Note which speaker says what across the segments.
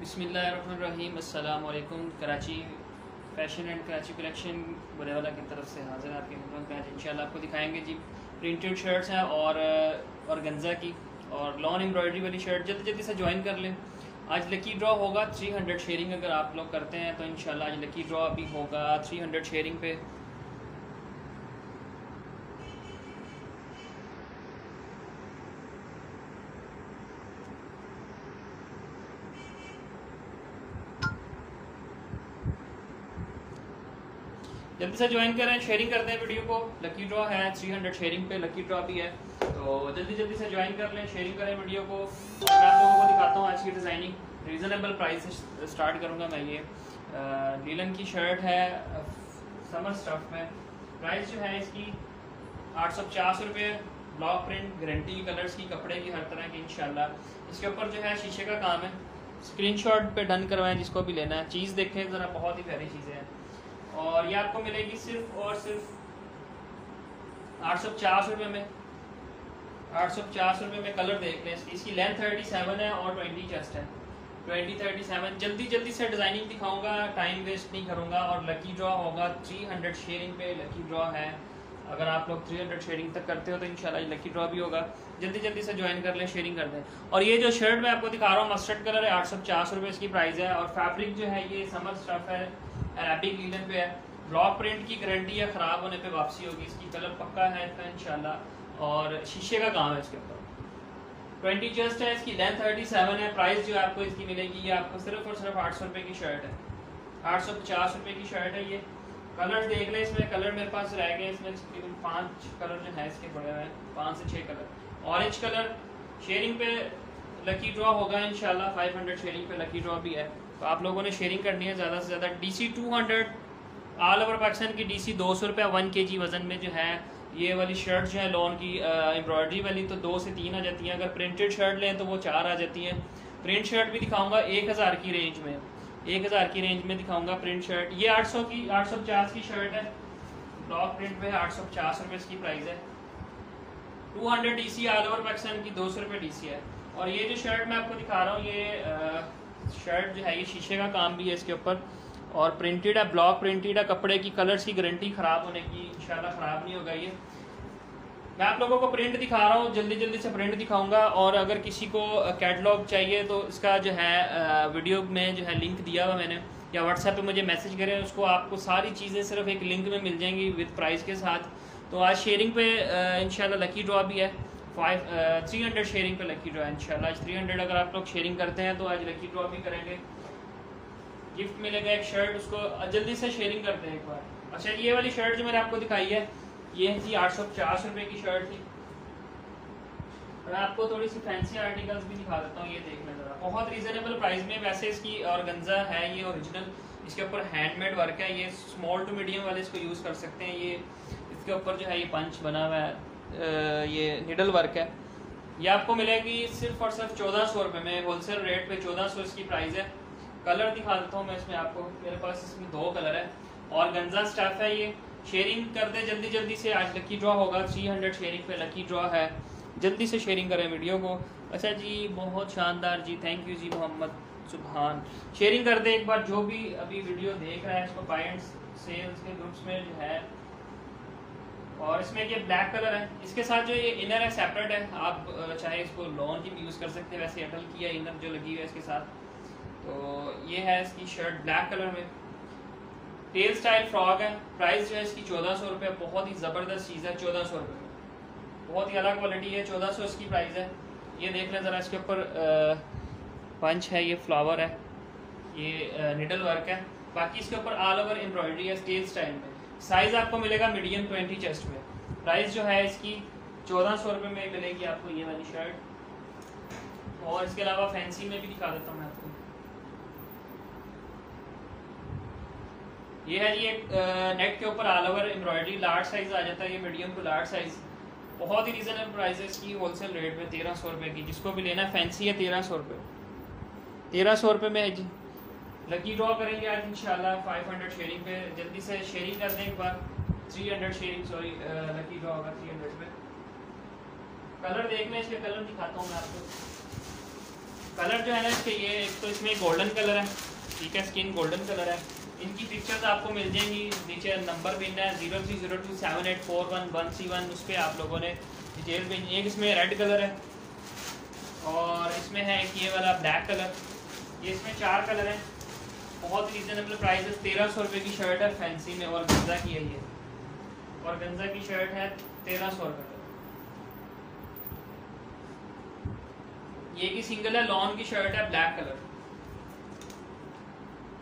Speaker 1: बिसमीम अल्लाम Karachi fashion and Karachi collection वाला की तरफ़ से हाजिर आपकी खिदमत में आज इंशाल्लाह आपको दिखाएँगे जी, प्रिंटेड शर्ट्स हैं और और गंजा की और लॉन एम्ब्रॉयडरी वाली शर्ट। जल्दी जल्दी से ज्वाइन कर लें। आज लकी ड्रॉ होगा 300 शेयरिंग अगर आप लोग करते हैं तो इंशाल्लाह आज लकी ड्रॉ भी होगा 300 शेयरिंग पे। जल्दी से ज्वाइन करें शेयरिंग करते हैं वीडियो को। लकी ड्रॉ है 300 शेयरिंग पे लकी ड्रॉ भी है। तो जल्दी जल्दी से ज्वाइन कर लें शेयरिंग करें वीडियो को। मैं आप लोगों को दिखाता हूँ आज की डिज़ाइनिंग रीज़नेबल प्राइस स्टार्ट करूँगा मैं ये। लीलन की शर्ट है समर स्टफ़ में। प्राइस जो है इसकी आठ सौ पचास रुपये। ब्लॉक प्रिंट गारंटी कलर्स की, कपड़े की, हर तरह की इनशाला इसके ऊपर जो है शीशे का काम है। स्क्रीनशॉट पे डन करवाएँ, जिसको भी लेना है। चीज़ देखें, ज़रा बहुत ही प्यारी चीज़ें हैं। और ये आपको मिलेगी सिर्फ़ और सिर्फ़ आठ सौ पचास रुपये में। आठ सौ पचास रुपये में कलर देख लें। इसकी लेंथ थर्टी सेवन है और ट्वेंटी चेस्ट है। ट्वेंटी थर्टी सेवन जल्दी जल्दी से डिज़ाइनिंग दिखाऊँगा टाइम वेस्ट नहीं करूँगा और लकी ड्रॉ होगा। थ्री हंड्रेड शेयरिंग पे लकी ड्रॉ है। अगर आप लोग थ्री हंड्रेड शेयरिंग तक करते हो तो इंशाल्लाह लकी ड्रॉ भी होगा। जल्दी जल्दी से ज्वाइन कर लें शेयरिंग कर दें। और ये जो शर्ट मैं आपको दिखा रहा हूँ मस्टर्ड कलर है, आठ सौ पचास रुपये इसकी प्राइस है। और फैब्रिक जो है, ये समर स्टफ़ है। अरेबिक लीलन पे है। ब्लॉक प्रिंट की गारंटी है, ख़राब होने पे वापसी होगी। इसकी कलर पक्का है इसका इंशाल्लाह। और शीशे का काम है इसके ऊपर। ट्वेंटी जस्ट है, इसकी लेंथ थर्टी सेवन है। प्राइस जो आपको इसकी मिलेगी, ये आपको सिर्फ़ और सिर्फ़ आठ सौ रुपये की शर्ट है। आठ सौ पचास रुपये की शर्ट है ये। कलर देख लें इसमें। कलर मेरे पास रह गए इसमें। तकरीबन पाँच कलर जो है इसके पड़े हुए हैं। पाँच से छः कलर ऑरेंज कलर शेयरिंग पे लकी ड्रॉ होगा इंशाल्लाह। 500 शेयरिंग पे लकी ड्रॉ भी है। तो आप लोगों ने शेयरिंग करनी है, ज़्यादा से ज़्यादा D C two hundred all over Pakistan की डी सी दो सौ रुपये वन के जी वज़न में जो है, ये वाली शर्ट जो है लॉन की एम्ब्रॉयडरी वाली तो दो से तीन आ जाती हैं। अगर प्रिंटेड शर्ट लें तो वो चार आ जाती हैं। प्रिंट शर्ट भी दिखाऊँगा एक हज़ार की रेंज में। एक हज़ार की रेंज में दिखाऊँगा प्रिंट शर्ट ये आठ सौ की, आठ सौ पचास की शर्ट है। ब्लॉक प्रिंट पे आठ सौ पचास रुपये इसकी प्राइस है। Two hundred D C all over Pakistan की दो सौ रुपये डी सी है। और ये जो शर्ट मैं आपको दिखा रहा हूँ, ये शर्ट जो है ये शीशे का काम भी है इसके ऊपर। और प्रिंटेड है ब्लॉक प्रिंटेड है, कपड़े की कलर्स की गारंटी ख़राब होने की इंशाल्लाह ख़राब नहीं होगा ये। मैं आप लोगों को प्रिंट दिखा रहा हूँ, जल्दी जल्दी से प्रिंट दिखाऊँगा। और अगर किसी को कैटलॉग चाहिए तो इसका जो है वीडियो में जो है लिंक दिया हुआ मैंने। या व्हाट्सएप पे मुझे मैसेज करें, उसको आपको सारी चीज़ें सिर्फ़ एक लिंक में मिल जाएँगी विद प्राइस के साथ। तो आज शेयरिंग पे इंशाल्लाह लकी ड्रॉ भी है। फाइव थ्री हंड्रेड शेयरिंग पे लकी ड्रॉ इंशाल्लाह आज थ्री हंड्रेड अगर आप लोग शेयरिंग करते हैं तो आज लकी ड्रॉ भी करेंगे। गिफ्ट मिलेगा एक शर्ट उसको जल्दी से शेयरिंग करते हैं एक बार। अच्छा ये वाली शर्ट जो मैंने आपको दिखाई है, ये थी आठ सौ पचास रुपये की शर्ट थी। मैं आपको थोड़ी सी फैंसी आर्टिकल्स भी दिखा देता हूँ, ये देखना ज़रा। बहुत रीजनेबल प्राइस में वैसे इसकी और गंजा है, ये ओरिजिनल इसके ऊपर हैंडमेड वर्क है, ये स्मॉल टू मीडियम वाले इसको यूज़ कर सकते हैं। ये, इसके ऊपर जो है, ये पंच बना हुआ है। ये निडल वर्क है। ये आपको मिलेगी सिर्फ़ और सिर्फ़ चौदह सौ रुपये में होलसेल रेट पे चौदह सौ इसकी प्राइस है। कलर दिखा देता हूँ मैं इसमें आपको। मेरे पास इसमें दो कलर है। और गंजा स्टाफ है ये। शेयरिंग कर दे जल्दी जल्दी से, आज लकी ड्रॉ होगा। थ्री हंड्रेड शेयरिंग पे लकी ड्रॉ है। जल्दी से शेयरिंग करें वीडियो को। अच्छा जी, बहुत शानदार जी। थैंक यू जी, मोहम्मद सुबहान शेयरिंग कर दे एक बार, जो भी अभी वीडियो देख रहा है इसको बाइंड सेल्स के ग्रुप्स में जो है और इसमें ये ब्लैक कलर है। इसके साथ जो ये इनर है सेपरेट है। आप चाहे इसको लॉन की भी यूज़ कर सकते हैं, वैसे अटल की है इनर जो लगी हुई है इसके साथ। तो ये है इसकी शर्ट ब्लैक कलर में। टेल स्टाइल फ्रॉक है। प्राइस जो है इसकी चौदह सौ रुपये बहुत ही ज़बरदस्त चीज़ है, चौदह सौ रुपये में। बहुत ही अलग क्वालिटी है, चौदह सौ इसकी प्राइस है। ये देख लें ज़रा, इसके ऊपर पंच है, ये फ्लावर है। ये निडल वर्क है। बाकी इसके ऊपर ऑल ओवर एम्ब्रॉयडरी है स्टेल स्टाइल में। साइज़ आपको मिलेगा मीडियम ट्वेंटी चेस्ट में। प्राइस जो है इसकी चौदह सौ रुपये में मिलेगी आपको ये वाली शर्ट और इसके अलावा फैंसी में भी दिखा देता हूँ मैं आपको। ये है जी एक नेट के ऊपर all over embroidery large size आ जाता है, ये मीडियम टू लार्ज साइज़ बहुत ही रीजनेबल प्राइस है इसकी होलसेल रेट में तेरह सौ रुपये की। जिसको भी लेना फैंसी है तेरह सौ रुपये तेरह सौ रुपये में है जी। लकी ड्रॉ करेंगे आज, इंशाल्लाह फाइव हंड्रेड शेयरिंग पे। जल्दी से शेयरिंग कर दें एक बार। Three hundred sharing sorry lucky draw होगा थ्री हंड्रेड पे कलर देखने इसके कलर दिखाता हूँ मैं आपको। कलर जो है ना इसके ये, एक तो इसमें गोल्डन कलर है, ठीक है स्किन गोल्डन कलर है। इनकी पिक्चर्स आपको मिल जाएँगी, नीचे नंबर भी है zero three zero two seven eight four one one C one उस पर आप लोगों ने डिटेल भेजी एक इसमें रेड कलर है, और इसमें है एक ये वाला ब्लैक कलर ये इसमें चार कलर हैं। बहुत रीजनेबल प्राइस है, तेरह सौ रुपये की शर्ट है फैंसी में, और गंजा की है ये। और गंजा की शर्ट है तेरह सौ रुपये ये की सिंगल है लॉन की शर्ट है ब्लैक कलर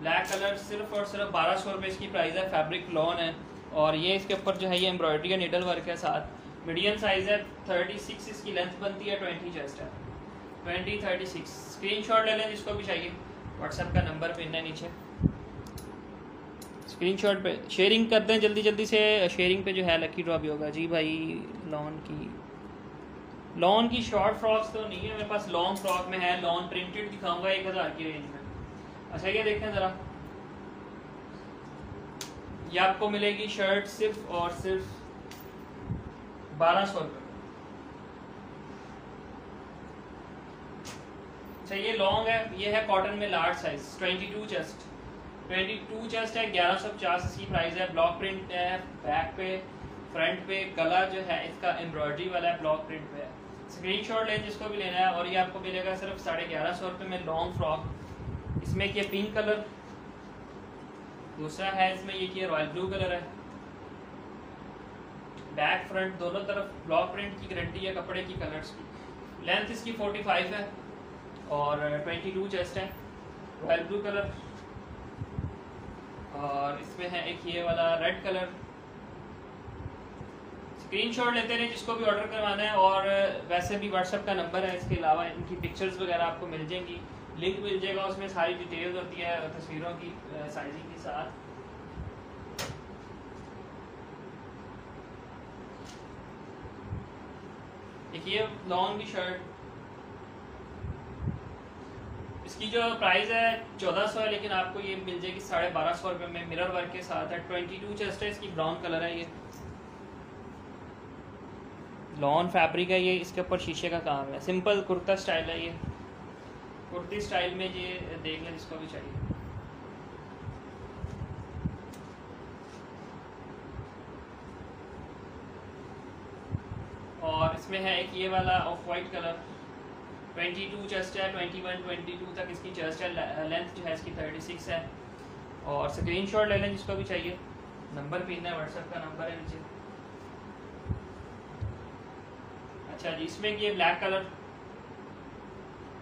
Speaker 1: ब्लैक कलर सिर्फ़ और सिर्फ़ बारह सौ रुपये इसकी प्राइस है फैब्रिक लॉन है। और ये इसके ऊपर जो है, ये एम्ब्रॉयडरी का निडल वर्क है साथ। मीडियम साइज़ है थर्टी सिक्स इसकी लेंथ बनती है ट्वेंटी चेस्ट है। ट्वेंटी थर्टी सिक्स स्क्रीन ले लें जिसको भी चाहिए। व्हाट्सएप का नंबर पिन है नीचे। स्क्रीन शॉट पे शेयरिंग करते हैं जल्दी जल्दी से। शेयरिंग पे जो है लकी ड्रॉ भी होगा। जी भाई लॉन की लॉन की शॉर्ट फ्रॉक्स तो नहीं है, मेरे पास लॉन्ग फ्रॉक में है। लॉन प्रिंटेड दिखाऊँगा एक हज़ार की रेंज में। अच्छा ये देखें ज़रा। ये आपको मिलेगी शर्ट सिर्फ़ और सिर्फ़ बारह सौ रुपये अच्छा ये लॉन्ग है। ये है कॉटन में large size twenty two chest twenty two chest है, ग्यारह सौ पचास इसकी प्राइस है ब्लॉक प्रिंट है बैक पे फ्रंट पे, गला जो है, इसका एम्ब्रॉयडरी वाला है ब्लॉक प्रिंट पे स्क्रीन शॉट लें, जिसको भी लेना है, और ये आपको मिलेगा सिर्फ़ साढ़े ग्यारह सौ रुपये में लॉन्ग फ्रॉक इसमें ये पिंक कलर दूसरा है इसमें ये कि रॉयल ब्लू कलर है। बैक फ्रंट दोनों तरफ़ ब्लॉक प्रिंट की गारंटी है कपड़े की कलर्स की। लेंथ इसकी 45 है, और 22 चेस्ट है रॉयल ब्लू कलर और इसमें है एक ये वाला रेड कलर स्क्रीनशॉट लेते रहे, जिसको भी ऑर्डर करवाना है, और वैसे भी व्हाट्सएप का नंबर है, इसके अलावा इनकी पिक्चर्स वगैरह आपको मिल जाएँगी। लिंक मिल जाएगा, उसमें सारी डिटेल्स होती है तस्वीरों की साइजिंग के साथ। एक ये लॉन्ग की शर्ट इसकी जो प्राइस है चौदह सौ है, लेकिन आपको ये मिल जाएगी साढ़े बारह सौ रुपये में मिरर वर्क के साथ है। ट्वेंटी टू चेस्ट है, इसकी ब्राउन कलर है ये। लॉन फैब्रिक है ये, इसके ऊपर शीशे का काम है। सिंपल कुर्ता स्टाइल है ये। कुर्ती स्टाइल में ये देख लें, जिसको भी चाहिए। और इसमें है एक ये वाला ऑफ़ वाइट कलर 22 चेस्ट है 21 22 तक इसकी चेस्ट है लेंथ जो है इसकी 36 है। और स्क्रीन शॉट ले लें जिसको भी चाहिए। नंबर पिन है व्हाट्सएप का नंबर है नीचे। अच्छा जी, इसमें ये ब्लैक कलर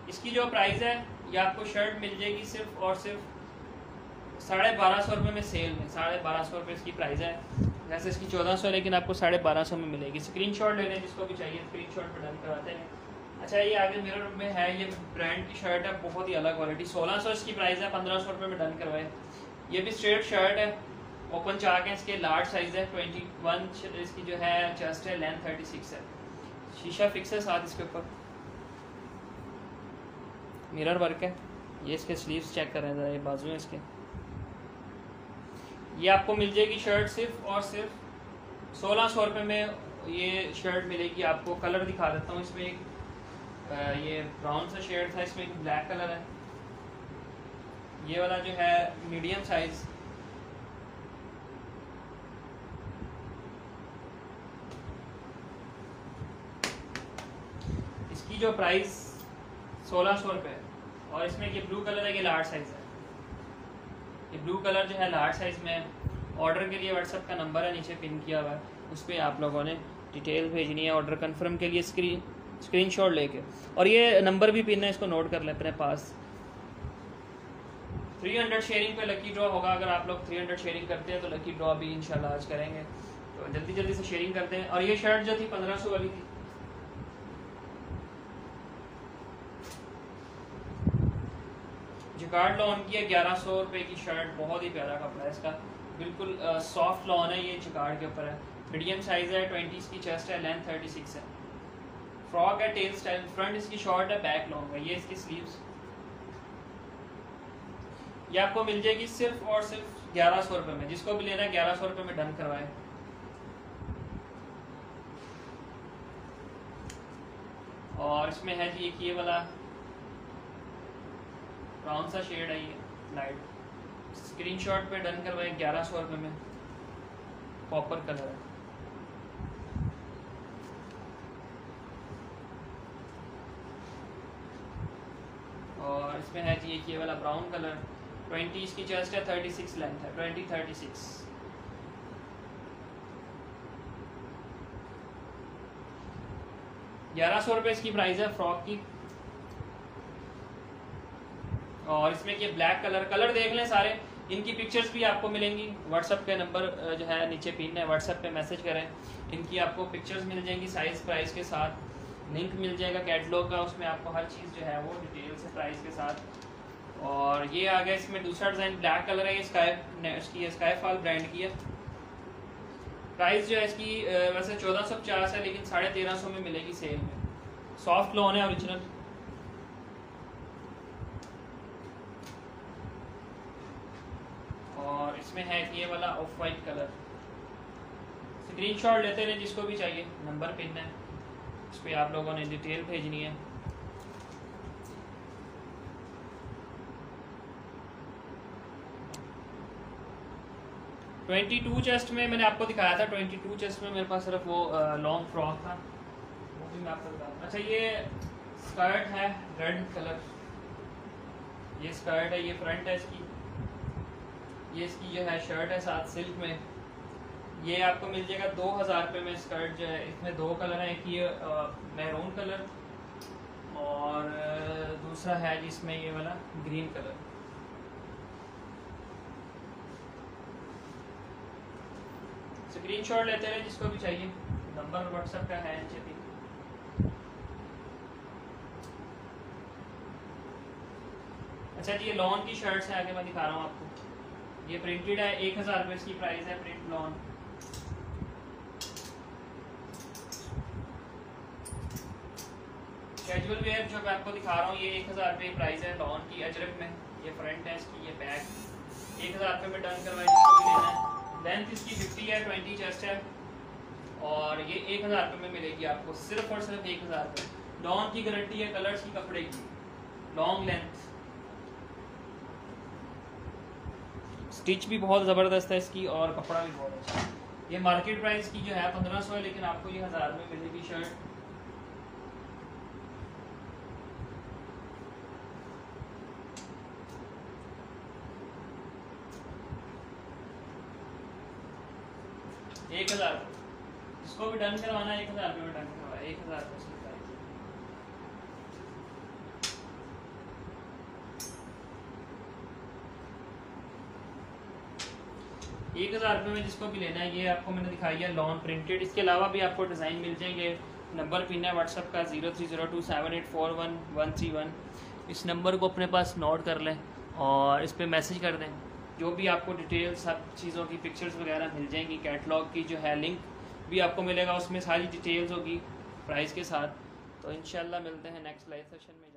Speaker 1: इसकी जो प्राइस है, ये आपको शर्ट मिल जाएगी सिर्फ़ और सिर्फ़ साढ़े बारह सौ रुपये में सेल में, साढ़े बारह सौ रुपये इसकी प्राइस है। वैसे इसकी चौदह सौ, लेकिन आपको साढ़े बारह सौ में मिलेगी। स्क्रीन शॉट ले लें जिसको भी चाहिए स्क्रीन शॉट पर डन करवाते हैं। अच्छा ये आगे मेरे में है, ये ब्रांड की शर्ट है, बहुत ही अलग क्वालिटी सोलह सौ इसकी प्राइस है, पंद्रह सौ रुपये में डन करवाए। ये भी स्ट्रेट शर्ट है ओपन चाक है इसके लार्ज साइज़ है ट्वेंटी वन इसकी जो है चेस्ट है लेंथ थर्टी सिक्स है। शीशा फिक्स है साथ इसके ऊपर। मिरर वर्क है। ये इसके स्लीव्स चेक कर ज़रा ये बाजू हैं इसके। ये आपको मिल जाएगी शर्ट सिर्फ़ और सिर्फ़ सोलह सौ रुपये में ये शर्ट मिलेगी आपको। कलर दिखा देता हूँ इसमें एक। ये ब्राउन सा शेड था, इसमें एक ब्लैक कलर है। ये वाला जो है मीडियम साइज़ इसकी जो प्राइस सोलह सौ रुपये और इसमें ये ब्लू कलर है, ये लार्ज साइज़ है। ये ब्लू कलर जो है लार्ज साइज़ में ऑर्डर के लिए व्हाट्सएप का नंबर है, नीचे पिन किया हुआ है। उस पर आप लोगों ने डिटेल भेजनी है ऑर्डर कंफर्म के लिए स्क्रीन स्क्रीन शॉट लेके। और ये नंबर भी पिन है, इसको नोट कर लें अपने पास। 300 शेयरिंग पे लकी ड्रॉ होगा। अगर आप लोग 300 शेयरिंग करते हैं तो लकी ड्रॉ भी इंशाल्लाह आज करेंगे। तो जल्दी जल्दी से शेयरिंग करते हैं। और ये शर्ट जो थी 1500 वाली थी। जिकार्ड लॉन की है, ग्यारह सौ रुपये की शर्ट बहुत ही प्यारा कपड़ा है इसका। बिल्कुल सॉफ्ट लॉन है ये जिकार्ड के ऊपर है। मीडियम साइज़ है ट्वेंटी इसकी चेस्ट है लेंथ थर्टी सिक्स है। फ्रॉक है टेल स्टाइल फ्रंट इसकी शॉर्ट है बैक लॉन्ग है। ये इसकी स्लीव्स ये आपको मिल जाएगी सिर्फ़ और सिर्फ़ ग्यारह सौ रुपये में। जिसको भी लेना है, ग्यारह सौ रुपये में डन करवाए। और इसमें है जी एक ये वाला। ब्राउन सा शेड है ये लाइट स्क्रीनशॉट पे डन करवाए, ग्यारह सौ रुपये में। कॉपर कलर है और इसमें है जी एक ये वाला ब्राउन कलर ट्वेंटी इसकी चेस्ट है थर्टी सिक्स लेंथ है ट्वेंटी थर्टी सिक्स ग्यारह सौ रुपये इसकी प्राइस है फ्रॉक की. और इसमें ये ब्लैक कलर कलर देख लें सारे. इनकी पिक्चर्स भी आपको मिलेंगी. व्हाट्सअप के नंबर जो है, नीचे पिन है व्हाट्सअप पे मैसेज करें. इनकी आपको पिक्चर्स मिल जाएँगी साइज़ प्राइस के साथ. लिंक मिल जाएगा कैटलॉग का, उसमें आपको हर चीज़ जो है वो डिटेल से प्राइस के साथ। और ये आ गया इसमें दूसरा डिज़ाइन ब्लैक कलर है ये स्काई इसकी स्काई फॉल ब्रांड की है। प्राइस जो है इसकी वैसे चौदह सौ पचास है, लेकिन साढ़े तेरह सौ में मिलेगी सेल में। सॉफ्ट लोन है ओरिजिनल और इसमें है ये वाला ऑफ़ वाइट कलर स्क्रीनशॉट लेते रहे, जिसको भी चाहिए नंबर पिन है। इस पर आप लोगों ने डिटेल भेजनी है। ट्वेंटी टू चेस्ट में मैंने आपको दिखाया था, ट्वेंटी टू चेस्ट में मेरे पास सिर्फ़ वो लॉन्ग फ्रॉक था। वो भी मैं आपको बता अच्छा ये स्कर्ट है रेड कलर ये स्कर्ट है, ये फ्रंट है इसकी। ये इसकी जो है शर्ट है साथ सिल्क में। ये आपको मिल जाएगा दो हज़ार रुपये में स्कर्ट जो है। इसमें दो कलर हैं, एक ये मैरून कलर और दूसरा है जिसमें ये वाला ग्रीन कलर। स्क्रीन शॉट लेते रहे जिसको भी चाहिए। नंबर व्हाट्सएप का है नीचे भी। अच्छा जी, ये लॉन की शर्ट्स है, आगे मैं दिखा रहा हूँ आपको। ये प्रिंटेड है, एक हज़ार रुपये इसकी प्राइस है प्रिंट लॉन। कैजुअल वेयर जो मैं आपको दिखा रहा हूँ, ये एक हज़ार रुपये प्राइस है लॉन की, अजरक में। ये फ्रंट है इसकी ये बैक एक हज़ार रुपये में डन करवाए जिसको भी लेना है। लेंथ इसकी फिफ्टी है ट्वेंटी चेस्ट है। और ये एक हज़ार रुपये में मिलेगी आपको, सिर्फ़ और सिर्फ़ एक हज़ार रुपये। लॉन की गारंटी है कलर्स की, कपड़े की। लॉन्ग लेंथ स्टिच भी बहुत ज़बरदस्त है इसकी, और कपड़ा भी बहुत अच्छा है। ये मार्केट प्राइस की जो है पंद्रह सौ है, लेकिन आपको ये हज़ार में मिलेगी शर्ट एक हज़ार जिसको भी डन करवाना है, एक हज़ार रुपये में डन करवाए एक हज़ार एक हज़ार रुपये में जिसको भी लेना है, ये आपको मैंने दिखाई है लॉन प्रिंटेड इसके अलावा भी आपको डिज़ाइन मिल जाएँगे। नंबर पिन है व्हाट्सअप का zero three zero two seven eight four one one three one इस नंबर को अपने पास नोट कर लें और इस पर मैसेज कर दें। जो भी आपको डिटेल सब चीज़ों की पिक्चर्स वगैरह मिल जाएँगी कैटलॉग की जो है लिंक भी आपको मिलेगा, उसमें सारी डिटेल्स होगी प्राइस के साथ। तो इन मिलते हैं नेक्स्ट लाइव सेशन में।